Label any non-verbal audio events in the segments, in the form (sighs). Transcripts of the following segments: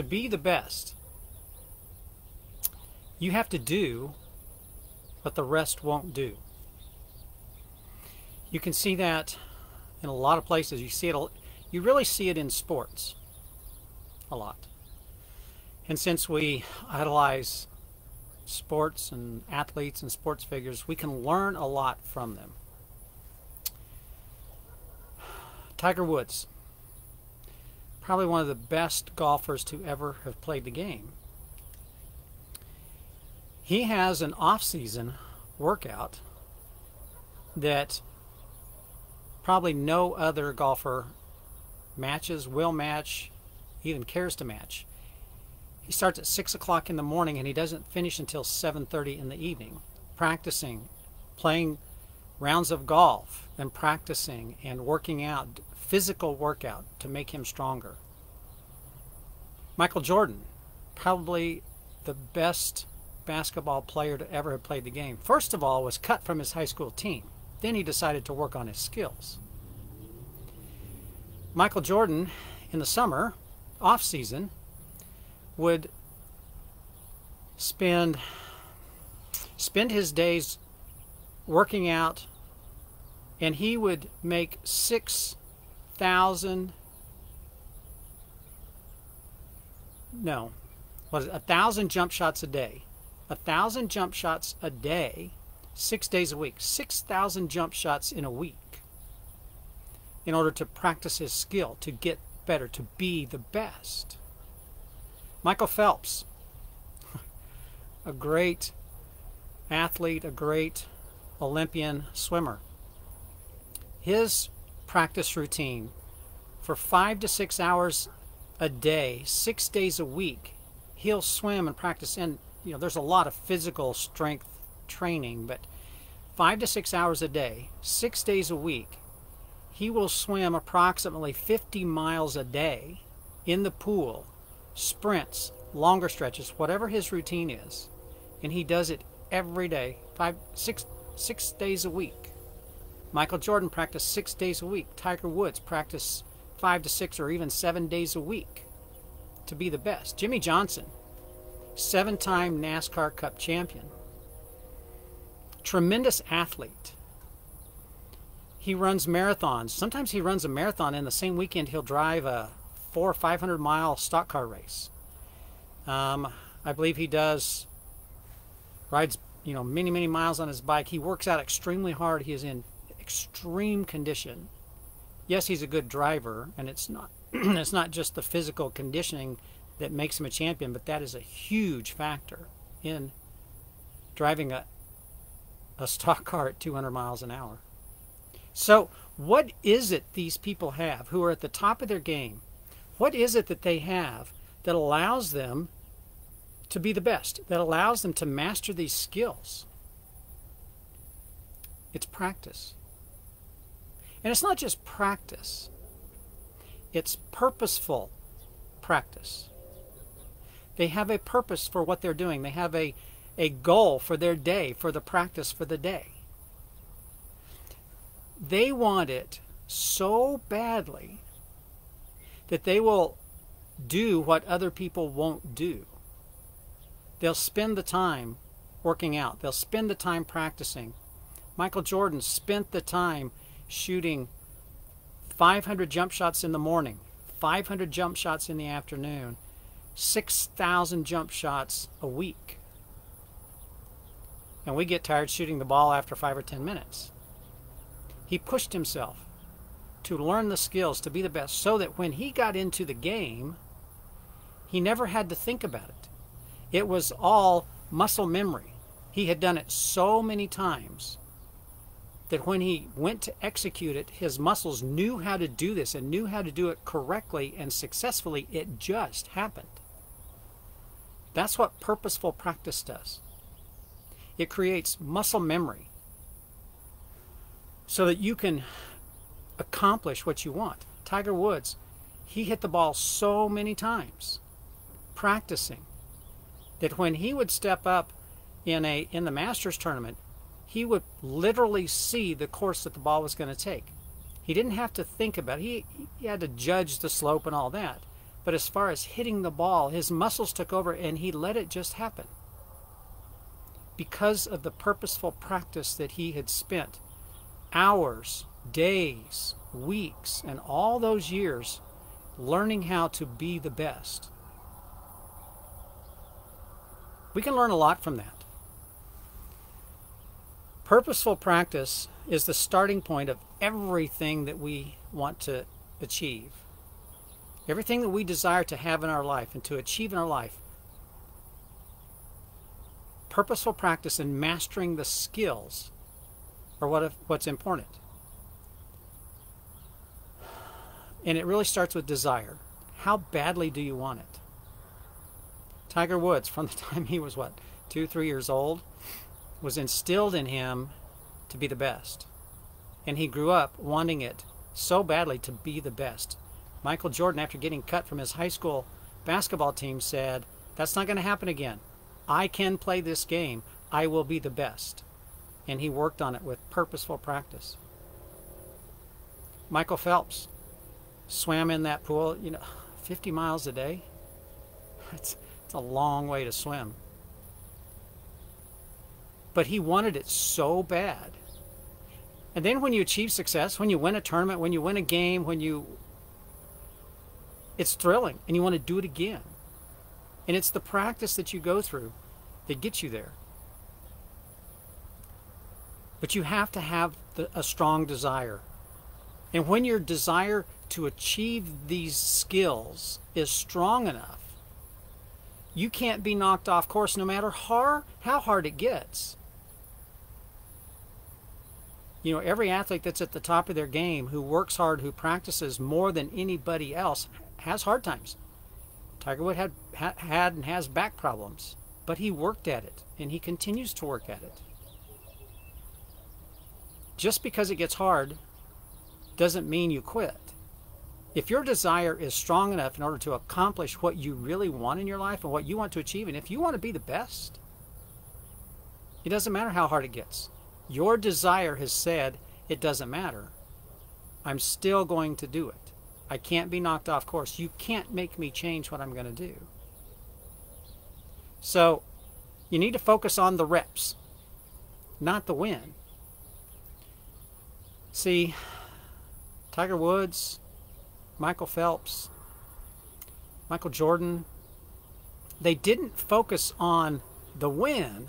to be the best, you have to do what the rest won't do. You can see that in a lot of places. You see it. You really see it in sports a lot. And since we idolize sports and athletes and sports figures, we can learn a lot from them. Tiger Woods, probably one of the best golfers to ever have played the game. He has an off-season workout that probably no other golfer matches, will match, even cares to match. He starts at 6 o'clock in the morning and he doesn't finish until 7.30 in the evening, practicing, playing rounds of golf and practicing and working out, physical workout to make him stronger. Michael Jordan, probably the best basketball player to ever have played the game. First of all, was cut from his high school team. Then he decided to work on his skills. Michael Jordan, in the summer, off season, would spend spend his days working out and he would make 6,000 no it, a thousand jump shots a day. A thousand jump shots a day six days a week. 6,000 jump shots in a week in order to practice his skill to get better to be the best. Michael Phelps (laughs) a great athlete a great Olympian swimmer his practice routine for five to six hours a day, six days a week, he'll swim and practice. And, you know, there's a lot of physical strength training, but five to six hours a day, six days a week, he will swim approximately 50 miles a day in the pool, sprints, longer stretches, whatever his routine is. And he does it every day, five, six, six days a week. Michael Jordan practiced six days a week. Tiger Woods practiced five to six or even seven days a week to be the best. Jimmie Johnson, seven time NASCAR Cup champion, tremendous athlete. He runs marathons. Sometimes he runs a marathon in the same weekend he'll drive a four or five hundred mile stock car race. Um, I believe he does rides you know many many miles on his bike. He works out extremely hard. He is in extreme condition. Yes, he's a good driver, and it's not (clears throat) it's not just the physical conditioning that makes him a champion, but that is a huge factor in driving a a stock car at 200 miles an hour. So, what is it these people have who are at the top of their game? What is it that they have that allows them to be the best, that allows them to master these skills? It's practice. And it's not just practice, it's purposeful practice. They have a purpose for what they're doing, they have a, a goal for their day, for the practice for the day. They want it so badly that they will do what other people won't do. They'll spend the time working out. They'll spend the time practicing. Michael Jordan spent the time shooting 500 jump shots in the morning, 500 jump shots in the afternoon, 6,000 jump shots a week. And we get tired shooting the ball after five or 10 minutes. He pushed himself to learn the skills to be the best so that when he got into the game, he never had to think about it. It was all muscle memory. He had done it so many times that when he went to execute it, his muscles knew how to do this and knew how to do it correctly and successfully. It just happened. That's what purposeful practice does. It creates muscle memory so that you can accomplish what you want. Tiger Woods, he hit the ball so many times practicing that when he would step up in a in the Masters tournament, he would literally see the course that the ball was going to take. He didn't have to think about it. He, he had to judge the slope and all that. But as far as hitting the ball, his muscles took over and he let it just happen. Because of the purposeful practice that he had spent hours, days, weeks, and all those years learning how to be the best. We can learn a lot from that. Purposeful practice is the starting point of everything that we want to achieve. Everything that we desire to have in our life and to achieve in our life. Purposeful practice and mastering the skills are what, what's important. And it really starts with desire. How badly do you want it? Tiger Woods, from the (laughs) time he was, what, two, three years old, was instilled in him to be the best. And he grew up wanting it so badly to be the best. Michael Jordan, after getting cut from his high school basketball team, said, That's not going to happen again. I can play this game. I will be the best. And he worked on it with purposeful practice. Michael Phelps, swam in that pool, you know, (laughs) 50 miles a day. It's, it's a long way to swim. But he wanted it so bad. And then when you achieve success, when you win a tournament, when you win a game, when you. It's thrilling and you want to do it again. And it's the practice that you go through that gets you there. But you have to have the, a strong desire. And when your desire to achieve these skills is strong enough, you can't be knocked off course no matter how, how hard it gets. You know, every athlete that's at the top of their game, who works hard, who practices more than anybody else, has hard times. Tiger Wood had, had and has back problems, but he worked at it, and he continues to work at it. Just because it gets hard doesn't mean you quit. If your desire is strong enough in order to accomplish what you really want in your life and what you want to achieve, and if you want to be the best, it doesn't matter how hard it gets. Your desire has said, it doesn't matter. I'm still going to do it. I can't be knocked off course. You can't make me change what I'm going to do. So you need to focus on the reps, not the win. See, Tiger Woods, Michael Phelps, Michael Jordan, they didn't focus on the win.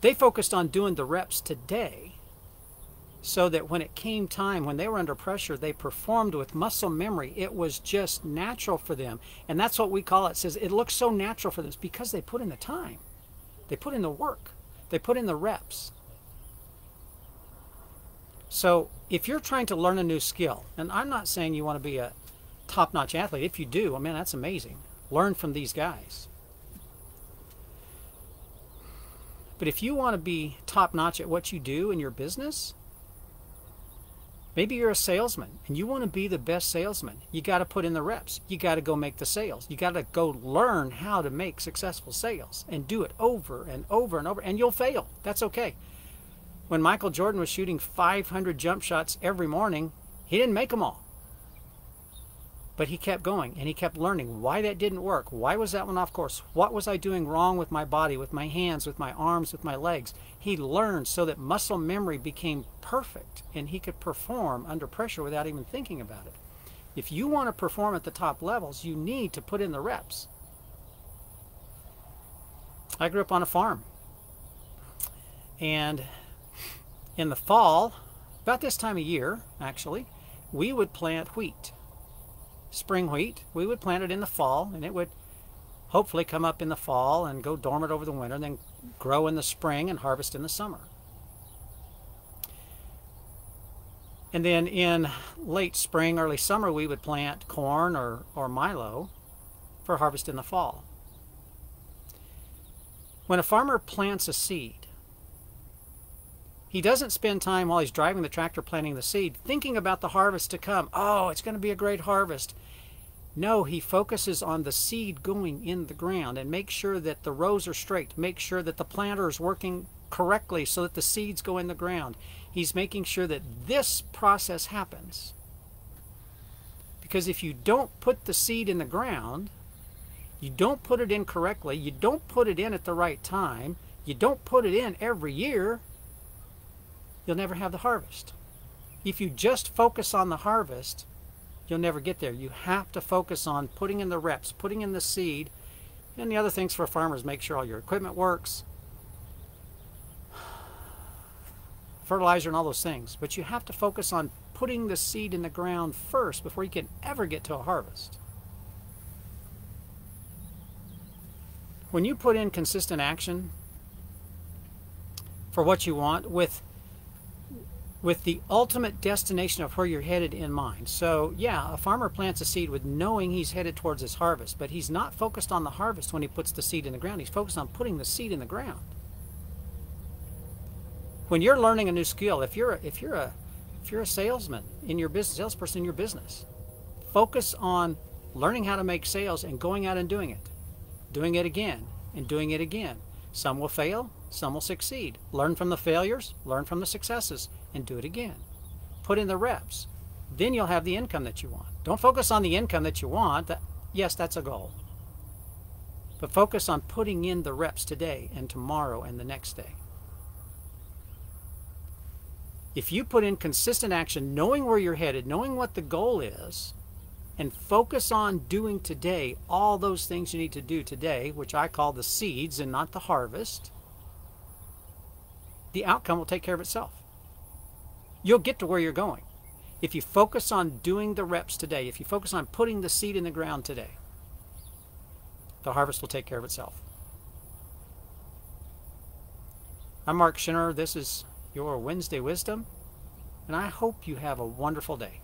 They focused on doing the reps today so that when it came time, when they were under pressure, they performed with muscle memory. It was just natural for them. And that's what we call it. it says it looks so natural for them. It's because they put in the time. They put in the work. They put in the reps. So if you're trying to learn a new skill, and I'm not saying you want to be a top-notch athlete. If you do, I mean, that's amazing. Learn from these guys. But if you want to be top-notch at what you do in your business, maybe you're a salesman and you want to be the best salesman. You got to put in the reps. You got to go make the sales. You got to go learn how to make successful sales and do it over and over and over. And you'll fail. That's okay when Michael Jordan was shooting 500 jump shots every morning, he didn't make them all. But he kept going and he kept learning why that didn't work. Why was that one off course? What was I doing wrong with my body, with my hands, with my arms, with my legs? He learned so that muscle memory became perfect and he could perform under pressure without even thinking about it. If you want to perform at the top levels, you need to put in the reps. I grew up on a farm. And in the fall, about this time of year, actually, we would plant wheat. Spring wheat, we would plant it in the fall, and it would hopefully come up in the fall and go dormant over the winter, and then grow in the spring and harvest in the summer. And then in late spring, early summer, we would plant corn or, or milo for harvest in the fall. When a farmer plants a seed, he doesn't spend time while he's driving the tractor planting the seed thinking about the harvest to come. Oh, it's going to be a great harvest. No, he focuses on the seed going in the ground and make sure that the rows are straight. Make sure that the planter is working correctly so that the seeds go in the ground. He's making sure that this process happens. Because if you don't put the seed in the ground, you don't put it in correctly, you don't put it in at the right time, you don't put it in every year, you'll never have the harvest. If you just focus on the harvest, you'll never get there. You have to focus on putting in the reps, putting in the seed, and the other things for farmers, make sure all your equipment works, (sighs) fertilizer and all those things. But you have to focus on putting the seed in the ground first before you can ever get to a harvest. When you put in consistent action for what you want with with the ultimate destination of where you're headed in mind. So, yeah, a farmer plants a seed with knowing he's headed towards his harvest, but he's not focused on the harvest when he puts the seed in the ground. He's focused on putting the seed in the ground. When you're learning a new skill, if you're a, if you're a if you're a salesman in your business, salesperson in your business, focus on learning how to make sales and going out and doing it. Doing it again and doing it again. Some will fail, some will succeed. Learn from the failures, learn from the successes, and do it again. Put in the reps. Then you'll have the income that you want. Don't focus on the income that you want. That, yes, that's a goal. But focus on putting in the reps today and tomorrow and the next day. If you put in consistent action, knowing where you're headed, knowing what the goal is, and focus on doing today all those things you need to do today, which I call the seeds and not the harvest, the outcome will take care of itself. You'll get to where you're going. If you focus on doing the reps today, if you focus on putting the seed in the ground today, the harvest will take care of itself. I'm Mark Schinnerer. This is your Wednesday Wisdom, and I hope you have a wonderful day.